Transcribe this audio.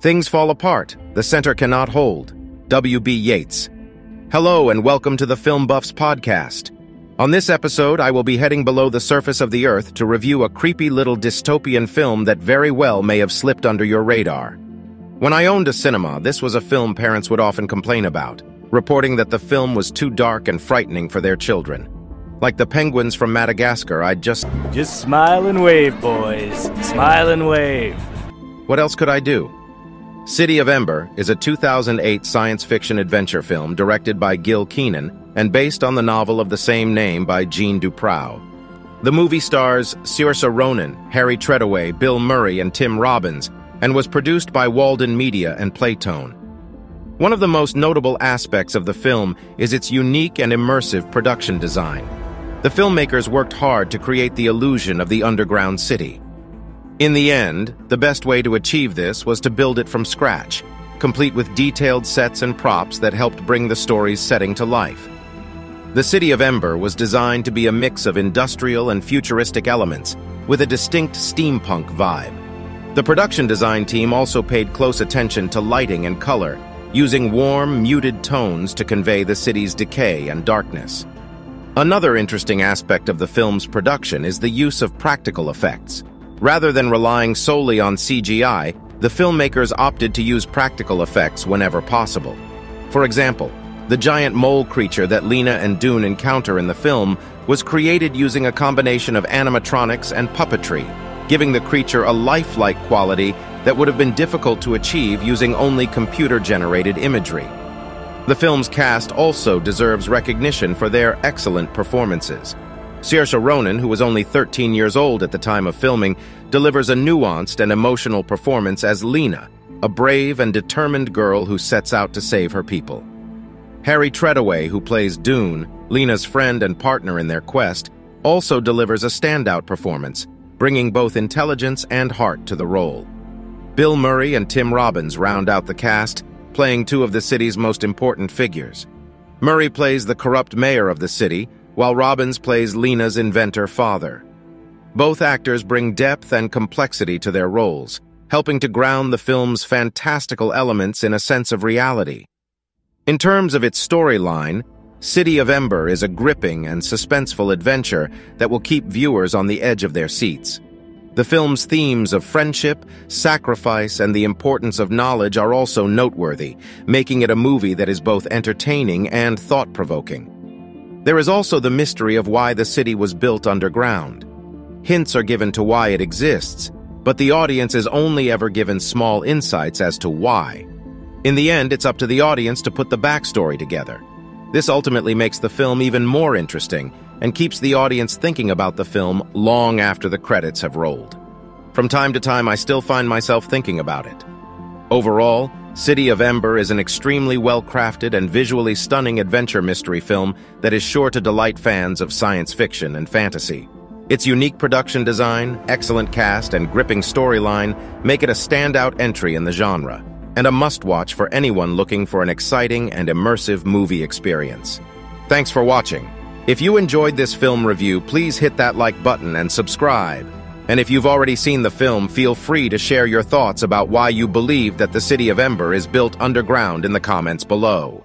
Things fall apart. The center cannot hold. W.B. Yeats. Hello and welcome to the Film Buffs podcast. On this episode, I will be heading below the surface of the Earth to review a creepy little dystopian film that very well may have slipped under your radar. When I owned a cinema, this was a film parents would often complain about, reporting that the film was too dark and frightening for their children. Like the penguins from Madagascar, I'd just... Just smile and wave, boys. Smile and wave. What else could I do? City of Ember is a 2008 science fiction adventure film directed by Gil Kenan and based on the novel of the same name by Jeanne Duprau. The movie stars Saoirse Ronan, Harry Treadaway, Bill Murray, and Tim Robbins, and was produced by Walden Media and Playtone. One of the most notable aspects of the film is its unique and immersive production design. The filmmakers worked hard to create the illusion of the underground city. In the end, the best way to achieve this was to build it from scratch, complete with detailed sets and props that helped bring the story's setting to life. The City of Ember was designed to be a mix of industrial and futuristic elements, with a distinct steampunk vibe. The production design team also paid close attention to lighting and color, using warm, muted tones to convey the city's decay and darkness. Another interesting aspect of the film's production is the use of practical effects. Rather than relying solely on CGI, the filmmakers opted to use practical effects whenever possible. For example, the giant mole creature that Lina and Doon encounter in the film was created using a combination of animatronics and puppetry, giving the creature a lifelike quality that would have been difficult to achieve using only computer-generated imagery. The film's cast also deserves recognition for their excellent performances. Saoirse Ronan, who was only 13 years old at the time of filming, delivers a nuanced and emotional performance as Lina, a brave and determined girl who sets out to save her people. Harry Treadaway, who plays Doon, Lina's friend and partner in their quest, also delivers a standout performance, bringing both intelligence and heart to the role. Bill Murray and Tim Robbins round out the cast, playing two of the city's most important figures. Murray plays the corrupt mayor of the city, while Robbins plays Lina's inventor father. Both actors bring depth and complexity to their roles, helping to ground the film's fantastical elements in a sense of reality. In terms of its storyline, City of Ember is a gripping and suspenseful adventure that will keep viewers on the edge of their seats. The film's themes of friendship, sacrifice, and the importance of knowledge are also noteworthy, making it a movie that is both entertaining and thought-provoking. There is also the mystery of why the city was built underground. Hints are given to why it exists, but the audience is only ever given small insights as to why. In the end, it's up to the audience to put the backstory together. This ultimately makes the film even more interesting and keeps the audience thinking about the film long after the credits have rolled. From time to time, I still find myself thinking about it. Overall, City of Ember is an extremely well-crafted and visually stunning adventure mystery film that is sure to delight fans of science fiction and fantasy. Its unique production design, excellent cast, and gripping storyline make it a standout entry in the genre, and a must-watch for anyone looking for an exciting and immersive movie experience. Thanks for watching. If you enjoyed this film review, please hit that like button and subscribe. And if you've already seen the film, feel free to share your thoughts about why you believe that the City of Ember is built underground in the comments below.